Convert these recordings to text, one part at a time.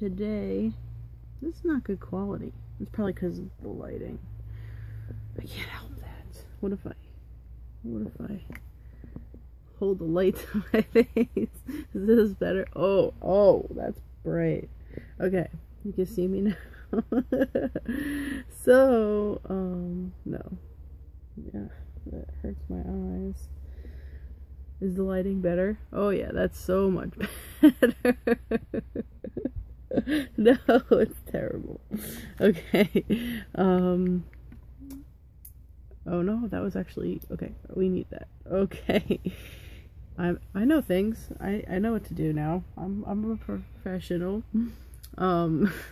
today. This is not good quality. It's probably because of the lighting. I can't help that. What if I, what if I hold the light to my face? Is this better? Oh, oh, that's bright. Okay, you can see me now. so, um, no. Yeah, that hurts my eyes. Is the lighting better? Oh yeah, that's so much better. no, it's terrible. Okay. Um Oh no, that was actually okay. We need that. Okay. I I know things. I I know what to do now. I'm I'm a professional. Um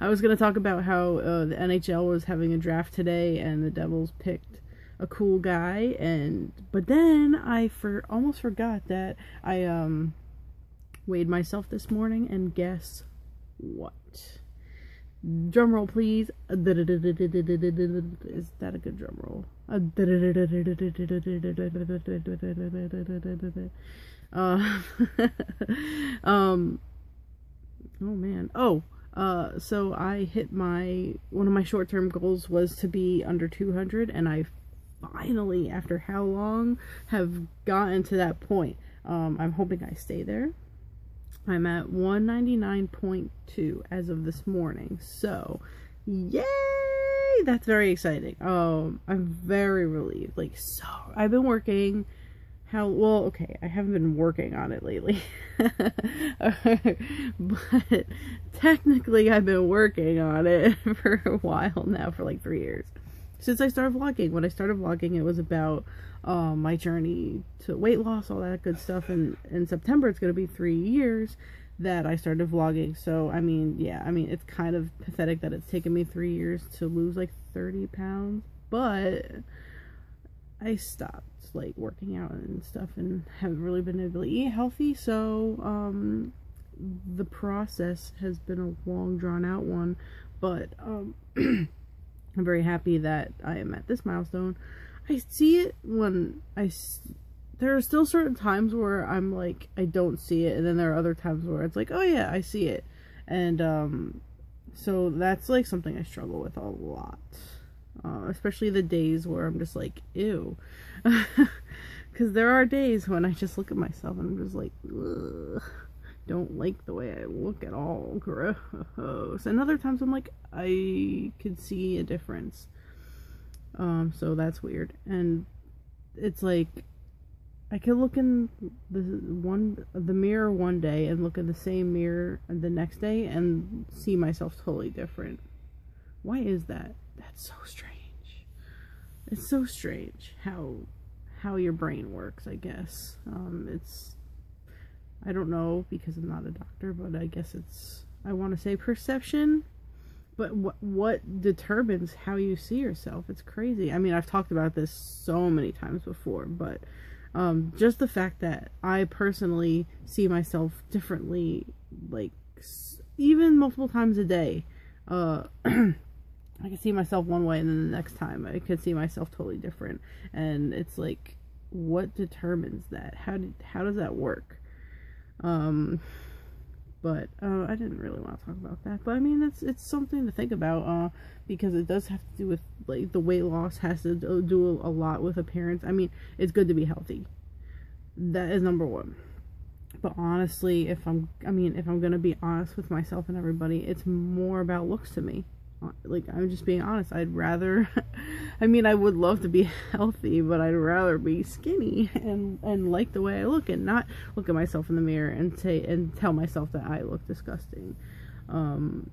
I was going to talk about how uh, the NHL was having a draft today and the Devils picked a cool guy and but then I for almost forgot that I um weighed myself this morning and guess what? Drum roll please. Is that a good drum roll? Uh, um oh man. Oh, uh so I hit my one of my short-term goals was to be under 200 and I finally, after how long, have gotten to that point. Um, I'm hoping I stay there. I'm at 199.2 as of this morning. So, yay! That's very exciting. Um, I'm very relieved. Like, so, I've been working. How well, okay, I haven't been working on it lately. but technically, I've been working on it for a while now, for like three years since I started vlogging. When I started vlogging, it was about um, my journey to weight loss, all that good stuff. And in September, it's going to be three years that I started vlogging. So, I mean, yeah, I mean, it's kind of pathetic that it's taken me three years to lose like 30 pounds. But I stopped like working out and stuff and haven't really been able to eat healthy. So, um, the process has been a long drawn out one. But, um, I'm very happy that I am at this milestone. I see it when I. There are still certain times where I'm like, I don't see it, and then there are other times where it's like, oh yeah, I see it. And, um, so that's like something I struggle with a lot. Uh, especially the days where I'm just like, ew. Because there are days when I just look at myself and I'm just like, ugh don't like the way I look at all. Gross. And other times I'm like, I could see a difference. Um, so that's weird. And it's like I could look in the one the mirror one day and look in the same mirror the next day and see myself totally different. Why is that? That's so strange. It's so strange how how your brain works, I guess. Um, it's I don't know because I'm not a doctor, but I guess it's I want to say perception. But what what determines how you see yourself? It's crazy. I mean, I've talked about this so many times before, but um, just the fact that I personally see myself differently, like even multiple times a day. Uh, I can see myself one way, and then the next time I could see myself totally different. And it's like, what determines that? How did how does that work? Um, but uh, I didn't really want to talk about that. But I mean, it's it's something to think about uh, because it does have to do with like the weight loss has to do a lot with appearance. I mean, it's good to be healthy. That is number one. But honestly, if I'm, I mean, if I'm gonna be honest with myself and everybody, it's more about looks to me like I'm just being honest. I'd rather I mean I would love to be healthy, but I'd rather be skinny and and like the way I look and not look at myself in the mirror and say and tell myself that I look disgusting. Um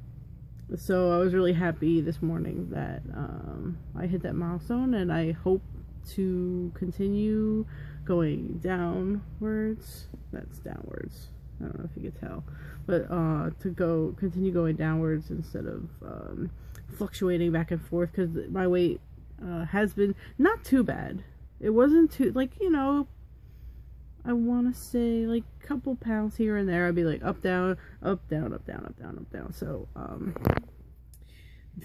so I was really happy this morning that um I hit that milestone and I hope to continue going downwards. That's downwards. I don't know if you could tell, but uh, to go continue going downwards instead of um, fluctuating back and forth because my weight uh, has been not too bad. It wasn't too like you know. I want to say like a couple pounds here and there. I'd be like up down, up down, up down, up down, up down. So um,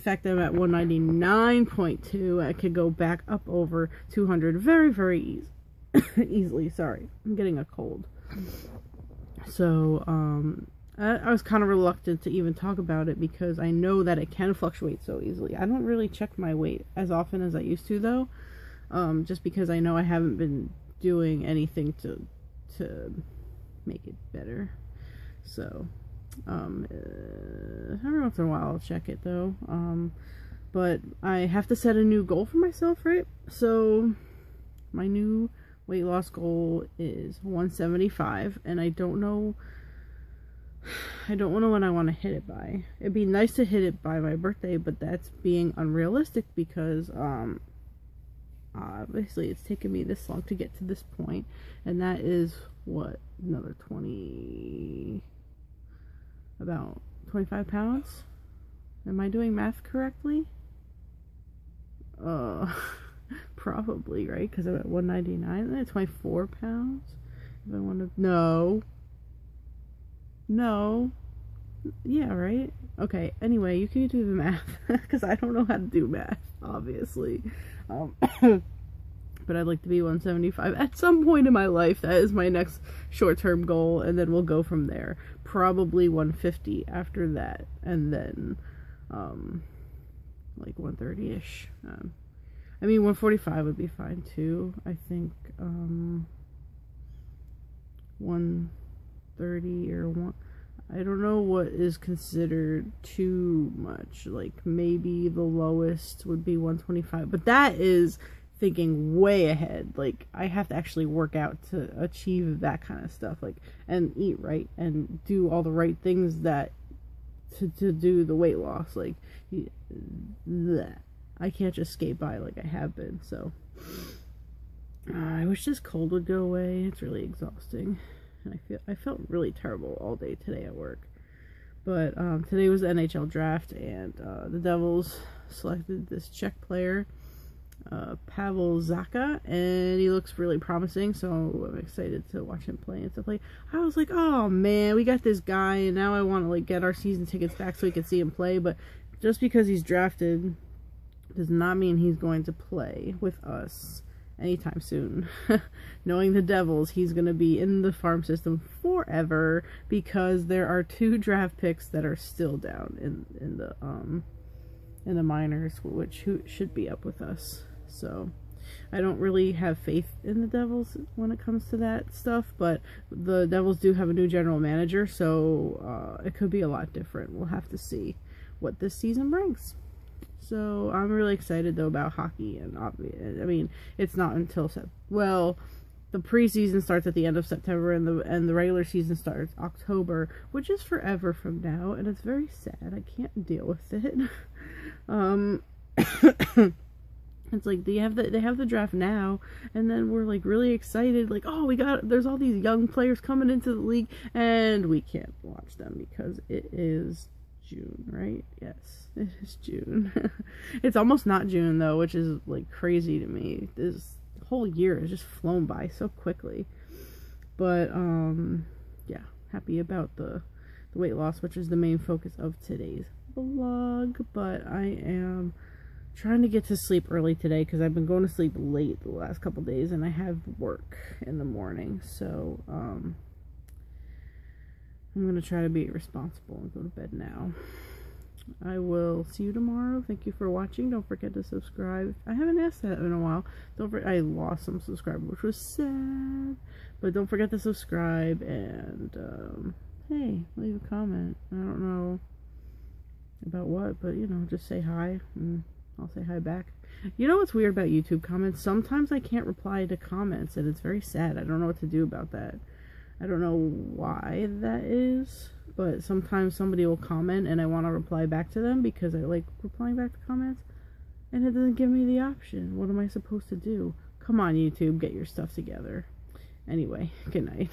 fact I'm at 199.2, I could go back up over 200 very very easy easily. Sorry, I'm getting a cold. So, um, I, I was kind of reluctant to even talk about it because I know that it can fluctuate so easily. I don't really check my weight as often as I used to though, um, just because I know I haven't been doing anything to to make it better. So, um, uh, every once in a while I'll check it though. Um, but I have to set a new goal for myself, right? So, my new weight loss goal is 175, and I don't know. I don't know when I want to hit it by. It'd be nice to hit it by my birthday, but that's being unrealistic because um obviously it's taken me this long to get to this point and that is what another 20 about 25 pounds am i doing math correctly uh probably right because i'm at 199 that's 24 pounds if i want to no no yeah right okay anyway you can do the math because i don't know how to do math obviously um, but I'd like to be 175 at some point in my life. That is my next short term goal, and then we'll go from there. Probably 150 after that, and then um, like 130 ish. Um, I mean, 145 would be fine too. I think um, 130 or one. I don't know what is considered too much. Like maybe the lowest would be 125, but that is thinking way ahead. Like I have to actually work out to achieve that kind of stuff. Like and eat right and do all the right things that to to do the weight loss. Like bleh. I can't just skate by like I have been. So uh, I wish this cold would go away. It's really exhausting. I feel I felt really terrible all day today at work. But um, today was the NHL draft, and uh, the Devils selected this Czech player, uh, Pavel Zacha, and he looks really promising. So I'm excited to watch him play and stuff like. I was like, oh man, we got this guy, and now I want to like get our season tickets back so we can see him play. But just because he's drafted does not mean he's going to play with us anytime soon. Knowing the Devils, he's going to be in the farm system forever because there are two draft picks that are still down in in the um in the minors, which should be up with us. So I don't really have faith in the Devils when it comes to that stuff, but the Devils do have a new general manager, so uh, it could be a lot different. We'll have to see what this season brings. So I'm really excited though about hockey, and I mean it's not until sep- well, the preseason starts at the end of September, and the and the regular season starts October, which is forever from now, and it's very sad. I can't deal with it. um. It's like they have the they have the draft now, and then we're like really excited, like oh we got there's all these young players coming into the league, and we can't watch them because it is June, right? Yes, it is June. it's almost not June though, which is like crazy to me. This whole year has just flown by so quickly. But um yeah, happy about the the weight loss, which is the main focus of today's vlog, but I am trying to get to sleep early today because I've been going to sleep late the last couple days and I have work in the morning. So, um I'm going to try to be responsible and go to bed now. I will see you tomorrow. Thank you for watching. Don't forget to subscribe. I haven't asked that in a while. Don't forget, I lost some subscribers, which was sad. But don't forget to subscribe and, um, hey, leave a comment. I don't know about what, but, you know, just say hi and I'll say hi back. You know what's weird about YouTube comments? Sometimes I can't reply to comments and it's very sad. I don't know what to do about that. I don't know why that is, but sometimes somebody will comment and I want to reply back to them because I like replying back to comments and it doesn't give me the option. What am I supposed to do? Come on, YouTube, get your stuff together. Anyway, good night.